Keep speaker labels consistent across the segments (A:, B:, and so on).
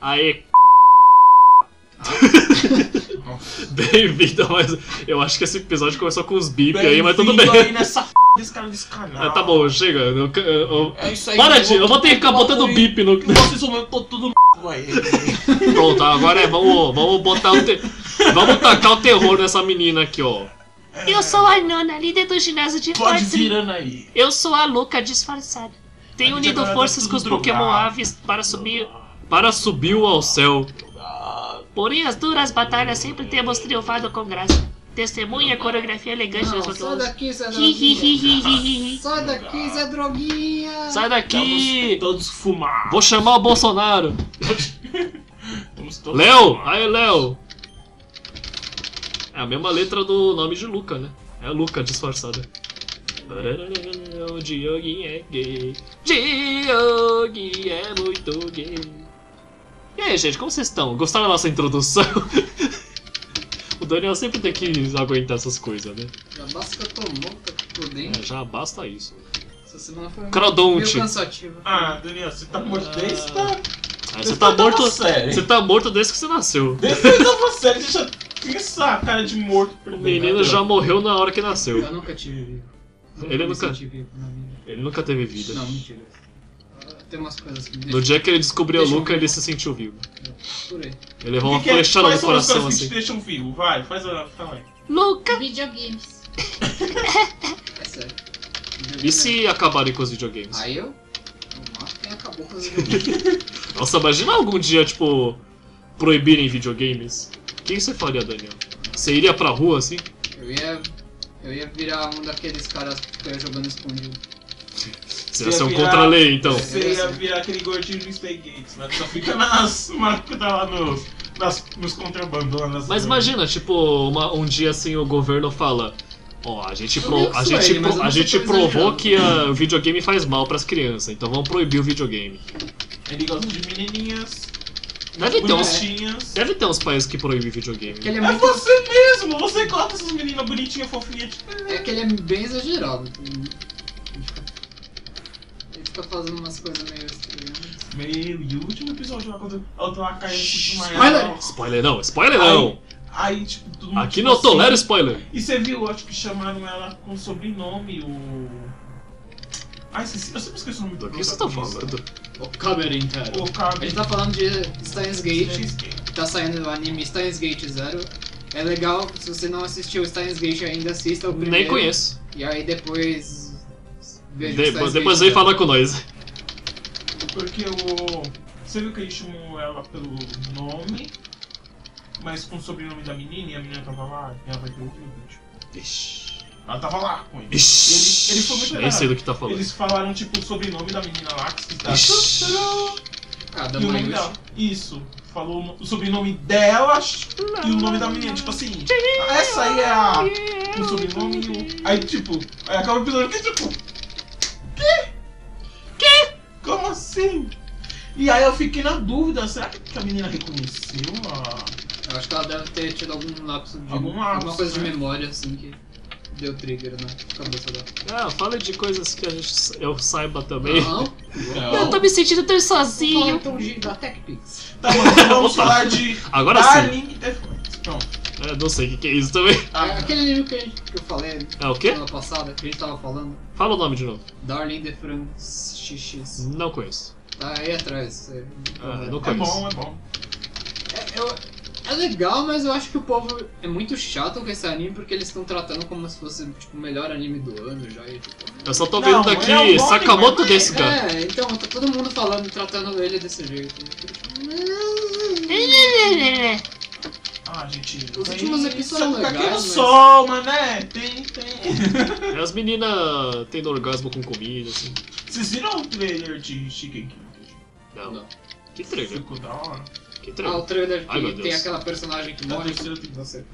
A: Aê! Bem-vindo, mas eu acho que esse episódio começou com uns bip aí, mas tudo bem.
B: Aí nessa f... desse cara desse canal.
A: Ah, tá bom, chega. Eu, eu- eu-
B: É isso aí.
A: Para, tio, eu vou ter que ficar botando bip no.
B: Vocês são tô tudo no c... aí.
A: Pronto, agora é, vamos, vamos botar o. Te... Vamos tacar o terror nessa menina aqui, ó.
C: Eu sou a Nona, líder do ginásio de
B: Pode virando aí.
C: Eu sou a Luca disfarçada. Tenho
B: A gente
C: unido
B: tá
C: forças com os Pokémon aves para subir.
A: Para subiu ao céu.
C: Porém, as duras batalhas sempre temos triunfado com graça. Testemunha a coreografia elegante dos
D: Não, sai
C: Pokémon.
D: daqui, Zé Droguinha. Sai daqui, Zé Droguinha.
A: Sai daqui!
B: Vamos todos fumar.
A: Vou chamar o Bolsonaro. Léo! Aí, Léo! É a mesma letra do nome de Luca, né? É a Luca disfarçada. O Dioguinho é gay. Dioguinho é muito gay. E aí, gente, como vocês estão? Gostaram da nossa introdução? o Daniel sempre tem que aguentar essas coisas, né?
D: Já basta que eu tô morto aqui por dentro.
A: É, já basta isso.
D: Essa semana foi
A: Crodonte.
D: meio cansativa.
B: Ah, Daniel, você tá morto desde que tá...
A: Aí você tá morto.
B: sério.
A: Você tá morto desde que você nasceu.
B: Desde que eu tava sério, você já tem essa cara de morto.
A: O menino já morreu na hora que nasceu.
D: Eu nunca tive vivo.
A: Ele nunca-
D: senti vivo na vida.
A: Ele nunca teve vida.
D: Não, mentira. Tem umas coisas que me
A: No dia que ele descobriu a
D: Deixa eu
A: Luca, ele se sentiu vivo.
D: por aí.
A: Ele levou uma
B: Que que é-
A: flechada
B: Quais
A: no
B: são as
A: coração
B: coisas que te
A: assim.
B: deixam vivo? Vai, faz a... Aí.
C: Luca!
E: Videogames.
D: É sério.
A: E se acabarem com os videogames?
D: Aí eu... Eu mato quem acabou com os videogames.
A: Nossa, imagina algum dia, tipo, proibirem videogames. O que você faria, Daniel? Você iria pra rua assim?
D: Eu ia... Eu ia virar um daqueles caras que ficam jogando escondido.
A: Você ia ser um
B: virar-
A: contra-lei, então.
B: Você ia virar aquele gordinho do Stay Gates, né? Que só fica nas... Marca tá lá nos... Nas, nos contrabandonas.
A: Mas imagina, tipo, uma- um dia assim o governo fala. Ó, a gente, pro- a gente,
D: mas
A: pro- a gente provou
D: exagerado.
A: que a- o videogame faz mal pras crianças, então vamos proibir o videogame.
B: Ele gosta de menininhas,
A: Deve ter uns, deve ter uns países que proíbem videogame.
D: Ele é
B: É
D: muito...
B: você mesmo! Você gosta dessas meninas bonitinhas, fofinhas. Tipo,
D: É que ele é bem exagerado. Ele fica fazendo umas coisas meio estranhas.
B: Meio. E o último episódio quando eu tô lá caindo assim de
D: Spoiler!
A: Spoiler não, spoiler não!
B: Aí, tipo, todo mundo.
A: Aqui
B: tipo
A: não tolero
B: assim,
A: spoiler!
B: E você viu, acho que chamaram ela com sobrenome, o. Ai, esqueci, eu sempre esqueci o nome
A: Do que você tá falando?
D: O câmera inteiro.
B: O
D: gente tá falando de Steins Gate, tá saindo o anime Steins Gate Zero. É legal, se você não assistiu Steins Gate ainda, assista o primeiro.
A: Nem conheço.
D: E aí depois. Steins
A: depois
D: Gate
A: vem falar com nós.
B: Porque o. Você viu que ele chamou ela pelo nome, mas com o sobrenome da menina e a menina tava lá, e ela vai ter outro vídeo.
A: Ixi.
B: Ela tava lá com ele.
A: Ixi.
B: Ele, ele foi muito
A: Nem
B: legal.
A: sei do que tá falando.
B: Eles falaram tipo o sobrenome da menina lá que está.
A: Ixi.
D: Ah, da
B: E
D: mãe.
B: dela. Isso. Falou o sobrenome dela e o nome da menina. Tipo assim, essa aí é a. O sobrenome e o. Aí tipo, aí acaba o episódio que tipo. Assim? E aí eu fiquei na dúvida, será que a menina reconheceu a.
D: Eu acho que ela deve ter tido algum lapso de.
B: Algum lapso,
D: alguma coisa de
B: né?
D: memória assim que deu trigger na cabeça dela.
A: Ah, fala de coisas que a gente, eu saiba também.
D: Não?
C: Eu tô me sentindo tão
D: Fala
C: sozinho.
D: então de, da TechPix.
B: Tá então vamos falar de.
A: Agora sim.
B: Darling. Pronto.
A: É, não sei o que, que é isso também.
B: Ah,
D: Aquele anime que, a gente- que eu falei
A: É o quê?
D: semana passada, que a gente tava falando.
A: Fala o nome de novo.
D: Darling de France XX.
A: Não conheço.
D: Tá aí atrás. você-
A: Ah, não
B: é bom, é bom.
D: É, eu- é legal, mas eu acho que o povo é muito chato com esse anime porque eles estão tratando como se fosse tipo, o melhor anime do ano já. E, tipo,
A: Eu só tô
B: Não,
A: vendo daqui
B: é um
A: Sakamoto desse cara.
D: É, então tá todo mundo falando, tratando ele desse jeito.
B: Ah, gente.
D: Os
B: tem-
D: últimos episódios
B: são
D: legais,
B: Aqui no
D: mas-
B: sol, mané. Tem, tem.
A: É as meninas tendo orgasmo com comida, assim.
B: Vocês viram o trailer de Shigeki?
A: Não.
D: Não.
A: Que trailer?
B: Ficou da hora.
A: Que
D: Ah, o
A: trailer?
D: trailer
A: Ai,
D: que
A: Deus.
D: tem aquela personagem que
B: Da
D: morre.
B: terceira temporada.
D: Você.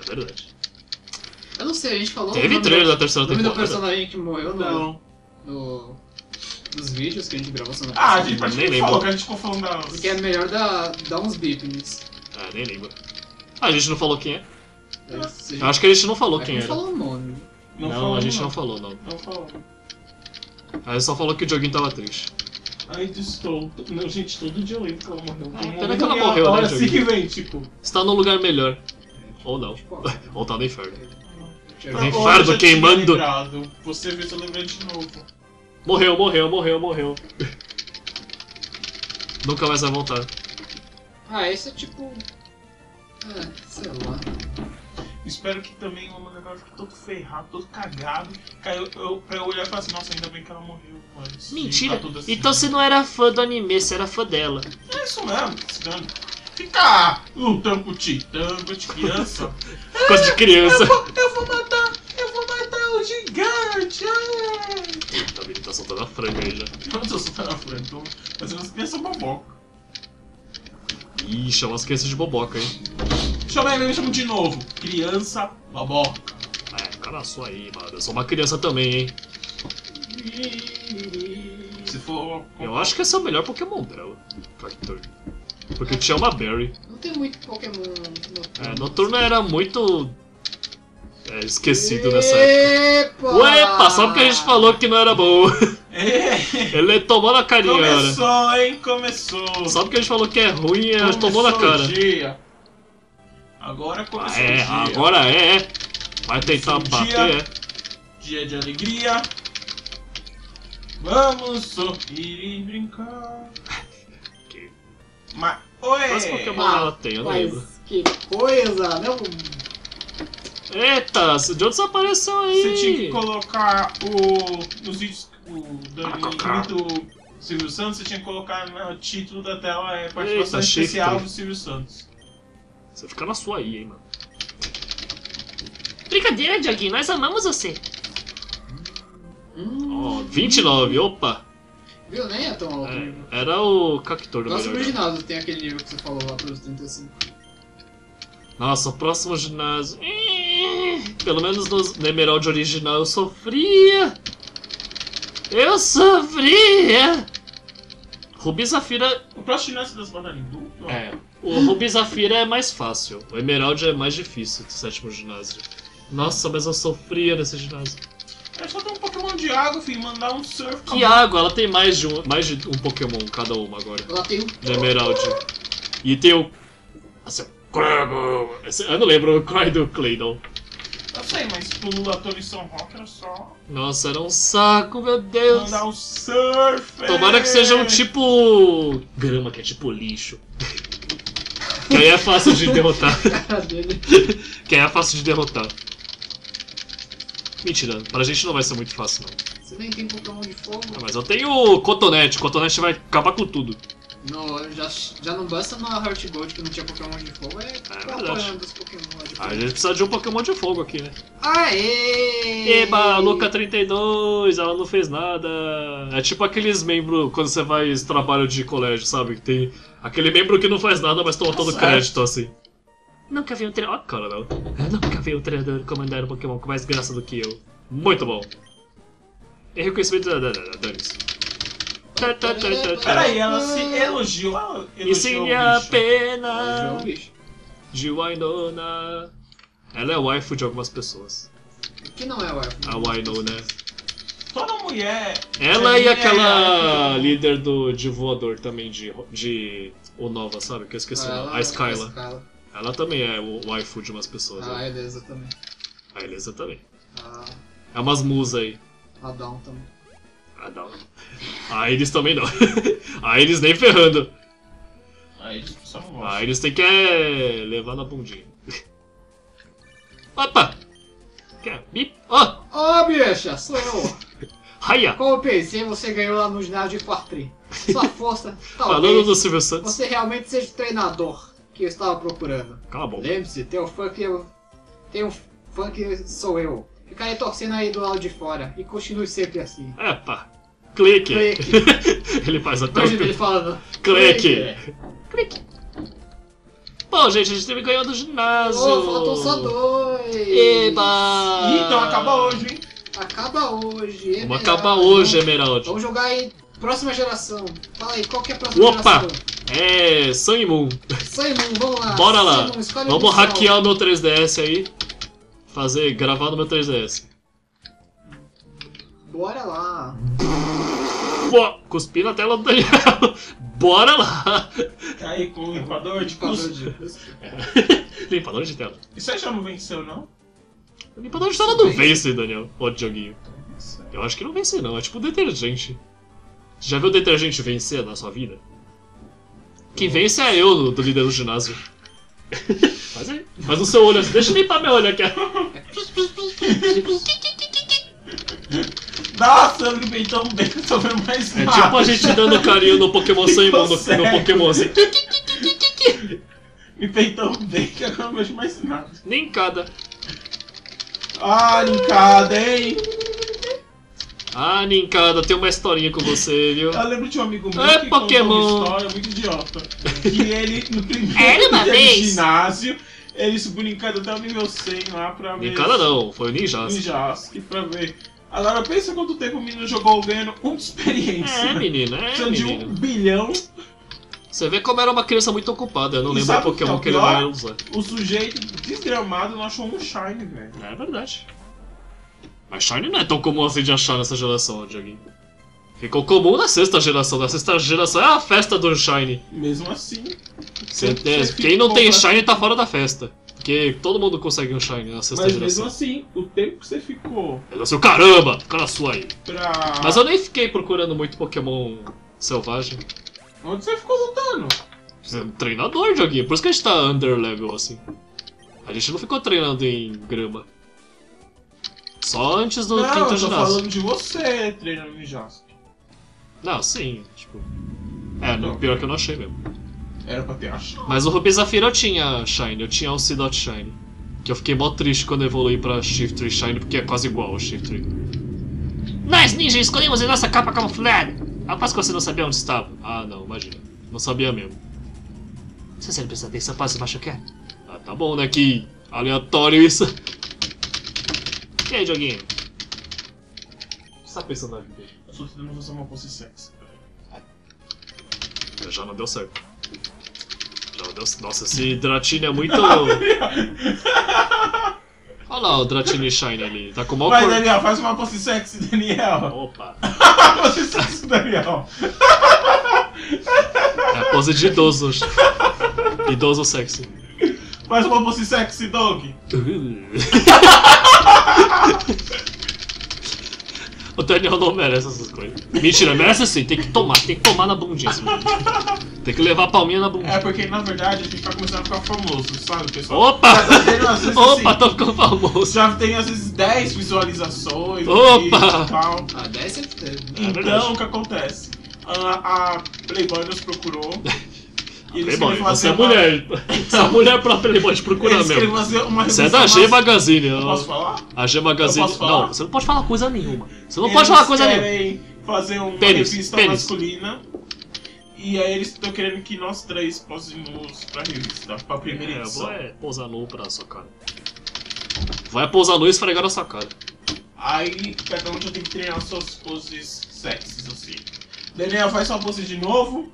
A: É verdade.
D: Eu não sei, a gente falou. o
A: Teve trailer
D: do-
A: da terceira
D: O nome do
A: temporada.
D: personagem que morreu no,
B: Não.
D: no, nos vídeos que a gente gravou semana
B: Ah, a gente
A: Nem lembro.
B: falou que a gente ficou falando da.
D: Porque é melhor dar, dar uns beep nisso.
A: Ah, nem lembro. Ah, a gente não falou quem é?
D: A
A: Eu acho que a gente não falou
D: a
A: quem
D: gente
A: era.
D: falou o nome.
A: Não,
B: falou,
A: a gente não falou, não.
B: Não falou.
A: A gente só falou que o joguinho tava triste.
B: Ainda estou. Não, gente, todo dia eu lembro que ela morreu.
A: É,
B: Tem um
A: pena que ela morreu, né,
B: Olha assim
A: Diogo?
B: que vem, tipo.
A: Está num lugar melhor. Ou não.
D: Tipo,
A: Ou tá no inferno.
D: vi-
A: mim, Inferno
B: tinha
A: queimando.
B: lembrado. Você vê se eu lembrar de novo.
A: Morreu, morreu, morreu, morreu. Nunca mais vai voltar.
D: Ah, esse é tipo. Ah, sei lá.
B: Espero que também o negócio fique todo ferrado, todo cagado. Pra eu, pra eu olhar e falar assim, nossa, ainda bem que ela morreu antes.
C: Mentira.
B: tá assim.
C: Então você não era fã do anime, você era fã dela.
B: É isso mesmo, ciscando. Ficar lutando com o titã, com de criança.
A: Coisa de criança.
B: eu, vou, eu vou matar, o gigante. ai.
A: Também tá soltando a franga aí já.
B: Eu não tô soltando a frente, tô fazendo as crianças boboca.
A: Ih, chama as crianças de boboca, hein?
B: Chama ele, me chama de novo. Criança boboca.
A: É, cara sua aí, mano. Eu sou uma criança também, hein?
B: Se for.
A: Eu acho que esse é o melhor Pokémon dela. Cactor. Porque tinha uma Berry.
D: Não tem muito Pokémon no.
A: É, Noturno era muito. É, esquecido nessa época.
D: Epa!
A: Uepa, só porque a gente falou que não era bom.
B: É,
A: Ele tomou na carinha,
B: começou, hein? Começou.
A: Só porque a gente falou que é ruim, ele tomou na
B: Começou
A: cara.
B: o dia. Agora
A: Ah,
B: começou o
A: é,
B: dia.
A: agora é, é. Vai tentar bater,
B: dia.
A: é.
B: Dia de alegria. Vamos sorrir e brincar.
A: Que-
B: Mas. Oi!
A: Quantos Pokémon
D: Ah,
A: ela tem? Eu não lembro.
D: Mas que coisa, né?
A: Eita, de onde você apareceu aí?
B: Você tinha que colocar o. Nos vídeos. O Dani do Silvio Santos, você tinha que colocar no título da tela é participação
A: Eita,
B: especial
A: shifter.
B: do Silvio Santos.
A: Você fica na sua aí, hein, mano.
C: Brincadeira, Dioguinho, nós amamos você.
A: Ó, 29, opa.
D: Viu? Nem é tão alto.
A: É, era o Cactor do
D: Nossa,
A: melhor. né?
D: ginásio tem aquele nível que você falou lá pros 35.
A: Nossa, o próximo ginásio. Ih, Pelo menos no, no Emerald original eu sofria. Eu sofria. Rubi Zafira.
B: O próximo ginásio das bananas duplo?
A: É. O Rubi Zafira é mais fácil. O Emerald é mais difícil do sétimo ginásio. Nossa, mas eu sofria nesse ginásio.
B: É só ter um Pokémon de água, filho, mandar um surf.
A: Que água, ela tem mais de um, mais de um Pokémon cada uma agora.
D: Ela tem um.
A: De Emerald. E tem o. Assim, Eu não lembro o Cry do Claydon.
B: Sei, mas Pululator e São Rock era só
A: Nossa, era um saco, meu Deus.
B: mandar um surf.
A: Tomara que seja um tipo. grama, que é tipo lixo. que aí é fácil de derrotar. que aí é fácil de derrotar. Mentira, pra gente não vai ser muito fácil, não.
D: Você nem tem Pokémon de fogo.
A: Ah, mas eu tenho o Cotonete, o Cotonete vai acabar com tudo.
D: No, já, já não basta na Heart Gold que não tinha Pokémon de fogo, é,
A: verdade.
D: dos Pokémon
A: Ah, a gente precisa de um Pokémon de fogo aqui, né?
D: Aê!
A: Eba, Luca 32, ela não fez nada. É tipo aqueles membros quando você faz trabalho de colégio, sabe? Que tem aquele membro que não faz nada, mas toma todo crédito, assim.
C: Nunca vi um treinador.
A: Ó, cara, não.
C: Nunca vi um treinador comandar um Pokémon
A: Com mais graça do que eu. Muito bom. E reconhecimento da da-
B: Peraí, ela se elogiou. ela elogiou
A: Ensine
B: o
A: a pena de Winona. Ela é waifu de algumas pessoas.
D: Que não é o Elfo.
A: A Winona.
B: Toda mulher.
A: Ela e
B: é
A: aquela
B: a-
A: líder do, de voador também, de, de Onova, sabe? Que eu esqueci o nome. A Skyla.
D: Skyla.
A: Ela também é o waifu de umas pessoas.
D: A
A: né?
D: Elisa também.
A: A Elisa também.
D: A,
A: É umas musas aí.
D: a Dawn também.
A: Ah, não. A Iris também não. A Iris nem ferrando.
B: Aí eles só não
A: A
B: gostam.
A: Iris tem que é, levar na bundinha. Opa! Quer? Bip? Ó!
D: Ô, bicha, sou eu.
A: Raia!
D: Como eu pensei, você ganhou lá no ginásio de Quartri. Sua força,
A: Falando
D: talvez
A: do Silvio Santos.
D: você realmente seja o treinador que eu estava procurando.
A: Cala a boca.
D: Lembre-se, tem um fã que eu... Tem um fã que sou eu. Ficarei torcendo aí do lado de fora. E continue sempre assim.
A: Epa! Clique!
D: Clique.
A: Ele faz até
D: Imagina ele
A: o
D: falando.
A: clique! Bom, gente, a gente teve ganhando o ginásio.
D: Ô, faltam só dois.
A: Eba!
B: Ih, então acaba hoje, hein?
D: Acaba hoje.
A: Vamos
D: Emerald.
A: acabar hoje, Emerald.
D: Vamos jogar aí. Próxima geração. Fala aí, qual que é a próxima
A: Opa!
D: geração?
A: É, Sun Moon.
D: Simon, vamos lá.
A: Bora lá.
D: Escolhe
A: Vamos hackear o meu 3DS aí. Fazer, gravar no meu 3DS.
D: Bora lá.
A: Pô, cuspi na tela do Daniel. Bora lá.
B: Aí com o limpador de cuspe.
D: de.
A: Limpador de tela.
B: Isso aí já não venceu, não?
A: Limpador de tela não vence, Daniel. Ô, Dioguinho. Eu acho que não vence, não. É tipo detergente. Já viu detergente vencer na sua vida? Quem vence é eu, do, líder do ginásio. Faz aí. Faz no seu olho assim. Deixa eu limpar meu olho aqui.
B: Nossa, eu limpei tão bem que eu tô vendo mais
A: É
B: nada.
A: tipo a gente dando carinho no Pokémon Sun e Moon, no, no. Pokémon assim.
B: Limpei tão bem que eu não vejo mais nada.
A: Nem cada.
B: Ah, linkada, hein?
A: Ah, Ninkada, tem uma historinha com você, viu?
B: Eu lembro de um amigo meu
A: É
B: que contou
A: Pokémon.
B: uma história muito idiota. Que ele, no primeiro dia
C: vez.
B: de ginásio, ele subiu linkado até o nível 100 lá pra ver...
A: Ninkada não, foi o Ninjas.
B: Ninjask, pra ver. Agora pensa quanto tempo o menino jogou ganhando um de experiência.
A: É, menina, é,
B: Precisando de um
A: menino.
B: bilhão,
A: Você vê como era uma criança muito ocupada, eu não
B: E
A: lembro o
B: sabe o que é
A: Pokémon que ele vai usar.
B: o sujeito desgramado não achou um shine, velho.
A: É verdade. Mas Shine não é tão comum assim de achar nessa geração, Dioguinho. Ficou comum na sexta geração. Na sexta geração é a festa do Shine.
B: Mesmo assim,
A: Cê- é, quem não tem Shine tá fora da festa. Porque todo mundo consegue um Shine na sexta
B: mas mesmo
A: geração.
B: assim, o tempo que você ficou
A: Eu seu caramba, fica na sua aí.
B: pra.
A: Mas eu nem fiquei procurando muito Pokémon selvagem.
B: Onde você ficou lutando?
A: Você é um treinador, Dioguinho. Por isso que a gente tá under level assim. A gente não ficou treinando em grama. Só antes do
B: não,
A: quinto
B: eu tô
A: ginásio.
B: falando de você treinando no Jask.
A: Não, sim, tipo. É,
B: Não.
A: pior que eu não achei mesmo.
B: Era pra ter achado.
A: Mas o Ruby Zafira eu tinha Shine, eu tinha o Seedot Shine. Que eu fiquei mó triste quando evoluí pra Shiftry Shine, porque é quase igual ao Shiftry.
C: Nós, ninja, escolhemos a nossa capa camuflada.
A: Aposto que você não sabia onde estava. Ah, não, imagina. Não sabia mesmo.
C: Se você não prestar atenção, pode se machucar.
A: Ah, tá bom, né? Que aleatório isso.
C: E aí, joguinho?
A: O que você tá pensando na vida?
B: Eu só tentando fazer uma pose sexy.
A: Já não deu certo. Já não deu Nossa, esse Dratini é muito. Olha lá o Dratini Shine ali. Tá com o maior
B: Vai,
A: cor.
B: Daniel, faz uma pose sexy, Daniel.
A: Opa!
B: pose sexy, Daniel.
A: É a pose de idoso. Idoso sexy.
B: Faz uma pose sexy, Doug.
A: O Daniel não merece essas coisas. Mentira, merece sim, tem que tomar, tem que tomar na bundinha. Tem que levar a palminha na bundinha.
B: É porque, na verdade, a gente tá começando a ficar famoso, sabe, pessoal?
A: Opa!
B: Já tá tendo, às vezes,
A: Opa,
B: assim,
A: tô ficando famoso.
B: Já tem, às vezes, 10 visualizações.
A: Opa!
B: E tal.
D: Ah, 10 sempre teve.
A: verdade.
B: Então, o que acontece? A, a Playboy nos procurou. e eles
A: Playboy, você é mulher. Você é mulher pra Playboy te procurar mesmo. Você é da G Magazine.
B: Eu
A: ó.
B: Posso falar?
A: A G Magazine.
B: Eu posso falar?
A: Não, você não pode falar coisa nenhuma. Você não
B: Eles
A: pode falar coisa nenhuma.
B: fazer uma
A: Pênis,
B: revista
A: pênis.
B: masculina. E aí eles estão querendo que nós três posemos pra revista, pra primeira
A: É,
B: edição.
A: é pousar nu pra sua cara. Vai pousar nu e esfregar na sua cara.
B: Aí cada um já tem que treinar suas poses sexys, assim. Daniel, faz sua pose de novo.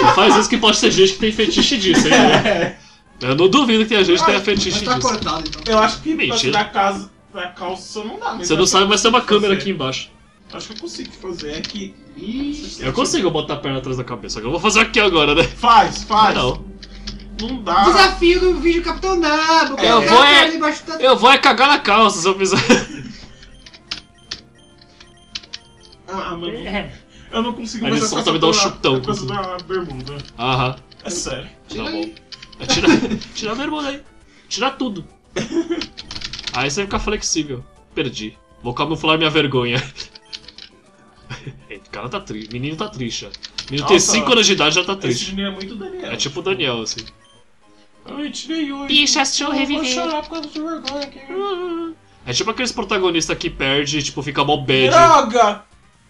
A: Não faz isso que pode ser gente que tem fetiche disso, hein?
B: É,
A: Eu não duvido que tenha gente que tenha fetiche
D: tá
A: disso.
D: cortado então.
B: eu acho que pra
A: Mentira.
B: tirar casa da calça não dá. mas
A: Você não
B: acho
A: sabe, mas tem uma câmera
B: fazer.
A: aqui embaixo.
B: Acho que eu consigo fazer. Que.
D: Ih,
A: Eu consigo botar a perna atrás da cabeça. Eu vou fazer aqui agora, né?
B: Faz, faz.
A: Não.
B: Não dá.
D: Desafio do vídeo Capitão Nabo.
B: É,
A: eu
D: cara,
A: vou é-
D: tá-
A: Eu vou é cagar na calça se eu fizer.
B: Ah, mano.
C: É.
B: Eu não consigo mais
A: ele
B: essa
A: solta, me dá um chutão.
B: da- coisa da bermuda.
A: Aham.
B: É sério.
A: Tá bom. É, tira, tira a bermuda aí. Tira tudo. Aí você fica flexível. Perdi. Vou camuflar minha vergonha. O cara tá triste. Menino tá triste. Menino tem
B: Nossa.
A: 5 anos de idade já tá
B: Esse
A: triste.
B: menino é muito Daniel.
A: É tipo o Daniel, assim.
B: Tirei hoje.
C: Eu
B: Eu vou
C: reviver.
B: chorar por causa de vergonha aqui.
A: É tipo aqueles protagonistas que perde, tipo, fica mó bad.
B: Droga!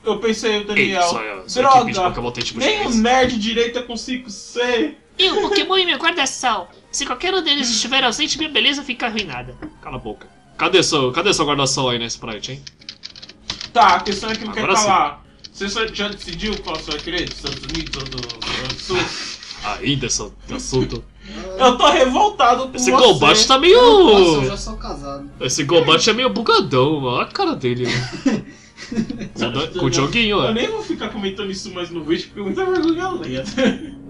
B: Eu pensei o
A: Ei,
B: Daniel.
A: só, só de
B: Droga!
A: Pokémon tem tipo
B: Nem o
A: de
B: nerd direito eu consigo ser.
C: E o Pokémon e meu guarda-sol. Se qualquer um deles estiver ausente, minha beleza fica arruinada.
A: Cala a boca. Cadê seu, cadê seu guarda-sol aí na Sprite, hein?
B: Tá, a questão é que não quer falar. Você só- já decidiu qual você vai querer? Dos Estados Unidos ou do, do Sul?
A: Ainda esse assunto.
B: Eu tô revoltado com
A: Esse
B: você.
A: Golbat tá
D: Nossa, eu
A: meio.
D: já sou casado.
A: Esse Golbat é meio bugadão. Olha a cara dele, do- com o Dioguinho,
B: Eu nem vou ficar comentando isso mais no vídeo, porque muita vergonha alheia.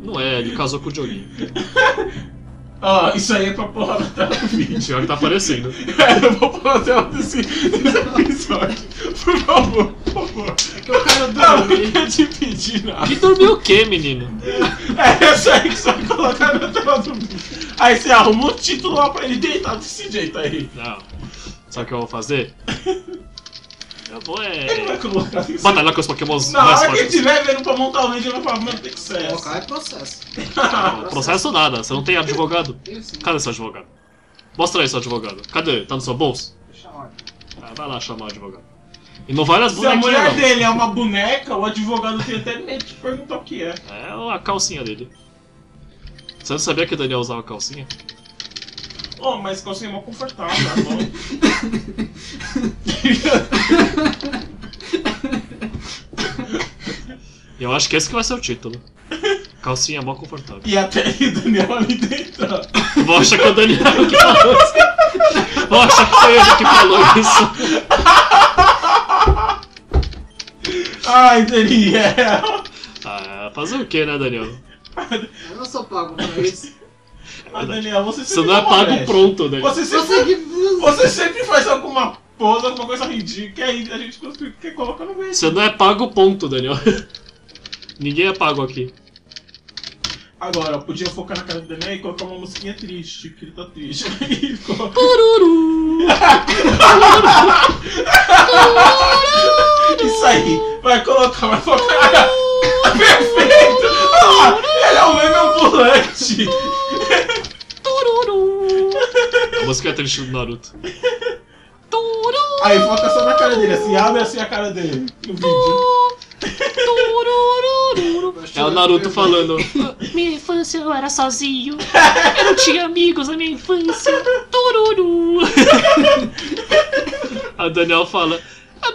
A: Não é, ele casou com o Dioguinho.
B: Ó, isso aí é pra porra na tela do vídeo.
A: Pior que tá aparecendo.
B: É, eu vou pôr na tela desse, desse episódio. Por favor, por favor.
D: É que o cara
B: Não, não
D: dormiu.
B: queria te pedir nada.
A: E dormiu o quê, menino?
B: É, isso aí que você vai colocar na tela do. Aí você arruma um título lá pra ele deitar desse jeito aí.
A: Não. Sabe o que eu vou fazer? Eu vou
B: Ele vai
A: é.
B: colocar isso.
A: Batalhar com os pokémons
B: Na
A: mais
B: hora que ele
A: fortes.
B: estiver vendo pra montar o vídeo, ele vai falar, mano, tem que ser
D: Colocar é processo.
A: Não, processo nada, você não tem advogado.
D: Sim.
A: Cadê seu advogado? Mostra aí seu advogado. Cadê? Tá no seu bolso?
D: Deixa eu olhar.
A: Ah, vai lá chamar o advogado. E não vale as
B: Se a mulher
A: não.
B: dele é uma boneca, o advogado tem até medo de perguntar o que é.
A: É a calcinha dele. Você não sabia que o Daniel usava calcinha?
B: Oh, mas calcinha é mó confortável, tá bom?
A: E eu acho que esse que vai ser o título. Calcinha mó confortável.
B: e até aí o Daniel ali dentro.
A: Vou achar que é o Daniel que falou isso. Vou achar que foi ele que falou isso.
B: Ai, Daniel!
A: Ah, fazer o que, né, Daniel?
D: Eu não sou pago pra isso.
B: Ah, Daniel, você
A: Você
B: sempre
A: não é pago
B: brecha.
A: pronto, Daniel.
B: Você
D: Você
B: sempre, você sempre faz alguma pose, alguma coisa ridícula, que aí a gente quer colocar no meio.
A: Você não é pago ponto, Daniel. Ninguém é pago aqui.
B: Agora, eu podia focar na cara do Daniel e colocar uma musiquinha triste, que ele tá triste. Aí ficou- Aí, vai colocar, vai focar na cara. Perfeito! Ah, ele é um meme ambulante!
A: A música é triste do Naruto.
B: Aí foca só na cara dele, assim, abre assim a cara dele no vídeo.
A: É o Naruto falando.
C: Minha infância eu era sozinho. Eu não tinha amigos na minha infância. Tururu.
A: A Daniel fala.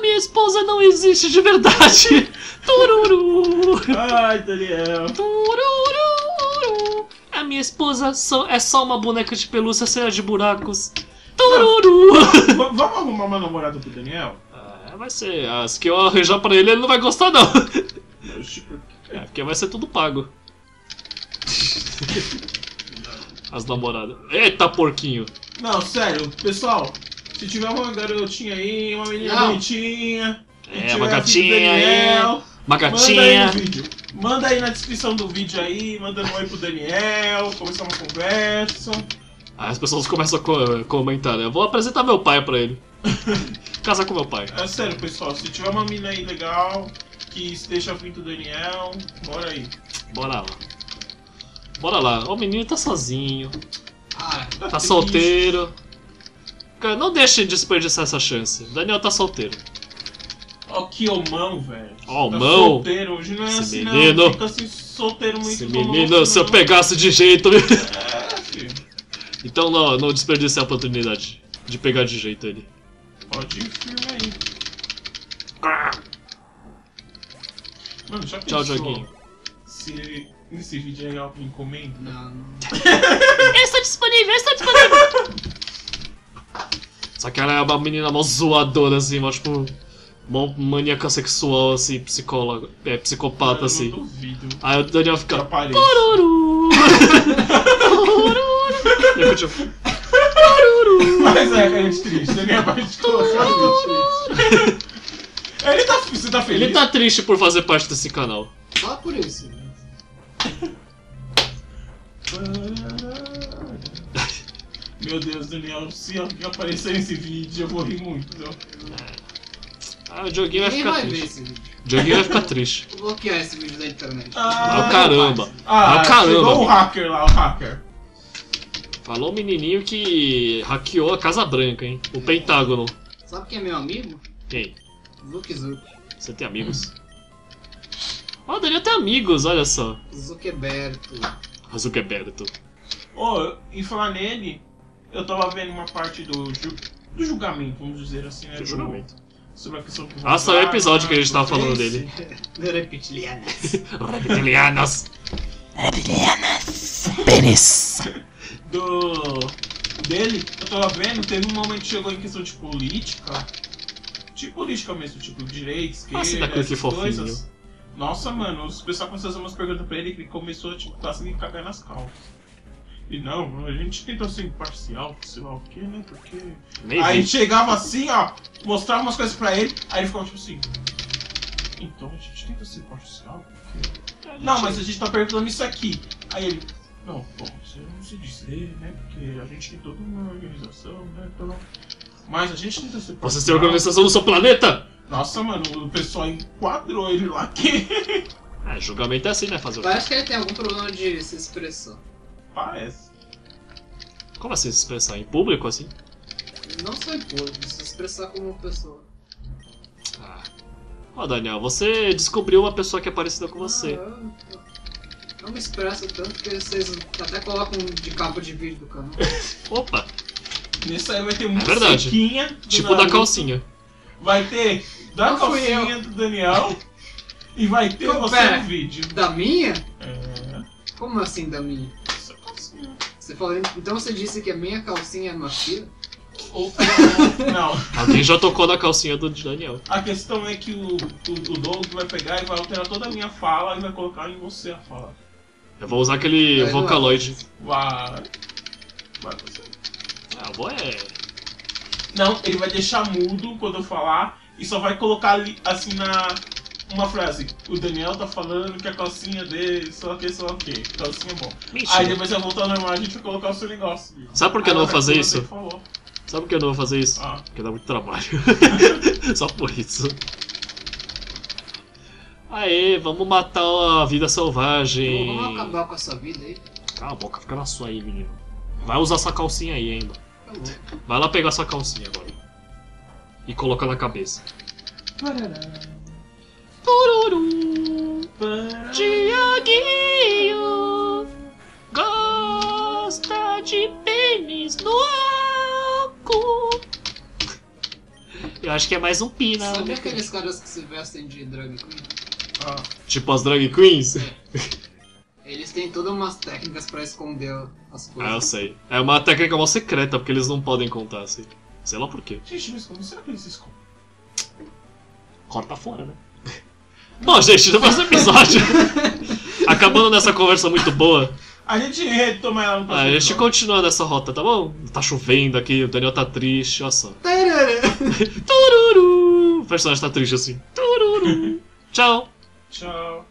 C: A minha esposa não existe de verdade. Tururu.
B: Ai, Daniel.
C: Tururu. A minha esposa só- é só uma boneca de pelúcia cheia de buracos. Tururu.
B: Vamos arrumar uma namorada pro Daniel?
A: Ah, vai ser. As que eu arranjar pra ele, ele não vai gostar, não. É, porque vai ser tudo pago. As namoradas. Eita, porquinho.
B: Não, sério, pessoal. Se tiver uma garotinha aí, uma menina
D: Não.
B: bonitinha.
A: É, uma gatinha aí.
B: Daniel,
A: Uma
B: Manda aí
A: gatinha.
B: no vídeo. Manda aí na descrição do vídeo aí, manda um oi pro Daniel, começar uma conversa.
A: Aí as pessoas começam a co- comentar, né? Eu vou apresentar meu pai pra ele. Casar com meu pai.
B: É sério, pessoal, se tiver uma mina aí legal, que esteja afim do Daniel, bora aí.
A: Bora lá. Bora lá. O menino tá sozinho.
D: Ah,
A: Tá
B: triste.
A: solteiro. Cara, não deixe de desperdiçar essa chance. Daniel tá solteiro.
B: Ó, que homão, velho.
A: Ó,
B: Tá
A: homão.
B: solteiro, hoje não é
A: Esse
B: assim
A: menino.
B: não. Fica assim solteiro muito
A: Esse
B: louco,
A: menino, se eu
B: não.
A: pegasse de jeito.
B: É, filho.
A: Então não, não desperdice a oportunidade de pegar de jeito ele.
B: Pode ir firme aí. Mano, já
A: Tchau,
B: pensou
A: Joguinho.
B: Se nesse vídeo aí alguém comenta?
D: não, não.
C: Eu estou disponível, eu estou disponível.
A: Só que ela é uma menina mó zoadora, assim, mó tipo. Mó maníaca sexual, assim, psicóloga. É, psicopata,
B: Eu
A: assim.
B: Duvido.
A: Aí o Daniel
B: Que
A: fica.
B: apareça.
C: Tururu.
A: Eu fico, tipo,
B: Mas é, de triste. Daniel vai te colocar no triste. Ele tá. Você tá feliz?
A: Ele tá triste por fazer parte desse canal.
D: Só por isso.
B: Meu Deus, Daniel, se alguém aparecer nesse vídeo, eu vou rir muito. Viu?
A: Ah, o Dioguinho vai
D: Ninguém
A: ficar
D: vai ver
A: triste.
D: esse vídeo.
A: O Dioguinho vai ficar triste.
D: Vou bloquear esse vídeo da internet.
B: Ah,
A: Ah, caramba.
B: Ah,
A: Ah, caramba.
B: chegou o hacker lá, o hacker.
A: Falou o menininho que hackeou a Casa Branca, hein? O Pentágono.
D: Sabe quem é meu amigo?
A: Quem?
D: Zuki Zuki.
A: Você tem amigos? Ó, o Daniel tem amigos, olha só.
D: Zuckerberto.
A: Zuckerberto.
B: Ô, e falar nele, eu tava vendo uma parte do, ju- do julgamento, vamos dizer assim, né?
A: Que
B: do-
A: julgamento.
B: Sobre a questão do
A: Ah, só é o episódio que a gente tava falando dele.
D: Do Reptilianas.
A: Reptilianos.
B: do dele, eu tava vendo, teve um momento que chegou em questão de política. tipo política mesmo, tipo direita, esquerda,
A: Ah, daquele que
B: essas
A: fofinho.
B: coisas. Nossa, mano, os pessoal começou a fazer umas perguntas pra ele que ele começou, tipo, quase a cagar nas calças. E não, a gente tenta ser imparcial, sei lá o que, né? Porque.
A: Nem
B: Aí
A: vi.
B: chegava assim, ó, mostrava umas coisas pra ele, aí ele ficava tipo assim. Então a gente tenta ser imparcial, porque. Não, mas a gente tá perguntando isso aqui. Aí ele. Não, bom, você não se dizer, né? Porque a gente tem toda uma organização, né? Então. Mas a gente tenta ser.
A: Vocês têm organização no seu planeta?
B: Nossa, mano, o pessoal enquadrou ele lá que.
A: É, julgamento é assim, né? Fazer o quê?
D: Parece que ele tem algum problema de se expressar.
B: Parece.
A: Como assim se expressar? Em público, assim?
D: Não só em público, se expressar como pessoa.
A: Ah. Ó, Daniel, você descobriu uma pessoa que é parecida com você.
D: Ah, eu, eu não me expresso tanto que vocês até colocam de capa de vídeo do canal.
A: Opa!
B: Nesse aí vai ter uma
A: É verdade. Tipo da
B: Naruto,
A: calcinha.
B: Vai ter da
D: Não
B: calcinha do Daniel. E vai ter
D: Não,
B: você
D: pera.
B: no vídeo.
D: Da minha?
B: É.
D: Como assim da minha? Você falou, então você disse que a minha calcinha é macia?
B: Ou- Não.
A: Alguém já tocou na calcinha do Daniel.
B: A questão é que o, o, o Doug vai pegar e vai alterar toda a minha fala e vai colocar em você a fala.
A: Eu vou usar aquele
D: Vai,
A: Vocaloid.
B: Vai. Vai você.
A: Ah, vou é.
B: Não, ele vai deixar mudo quando eu falar e só vai colocar ali, assim na. Uma frase. O Daniel tá falando que a calcinha dele, só que, só que. Calcinha é bom. Aí
A: Mentira.
B: depois vai voltar ao normal a gente vai colocar o seu negócio.
A: Sabe por que eu não
B: Aí
A: vou fazer isso? Sabe por que eu não vou fazer isso?
B: Ah.
A: Porque dá muito trabalho. Só por isso. Aê, vamos matar a vida selvagem.
D: Então, vamos acabar com essa vida aí.
A: Cala a boca, fica na sua aí, menino. Vai usar sua calcinha aí ainda.
D: Tá.
A: Vai lá pegar sua calcinha agora. E colocar na cabeça. Tururu, Tiaguinho gosta de pênis no álcool. Eu acho que é mais um pina.
D: Sabe aqueles caras que se vestem de drag queen?
B: Ah,
A: Tipo as drag queens?
D: Eles têm todas umas técnicas pra esconder as
A: Ah, eu
D: coisas.
A: sei. É uma técnica mal secreta, porque eles não podem contar assim. Sei lá por quê.
B: gente, mas como será que eles se escondem?
A: Corta fora, né? Bom, gente, no próximo episódio. Acabando nessa conversa muito boa,
B: A gente retoma ela no
A: a
B: próximo
A: gente
B: episódio.
A: continua nessa rota, tá bom? Tá chovendo aqui, o Daniel tá triste, olha só. Tururu! O personagem tá triste assim. Tururu! Tchau!
B: Tchau.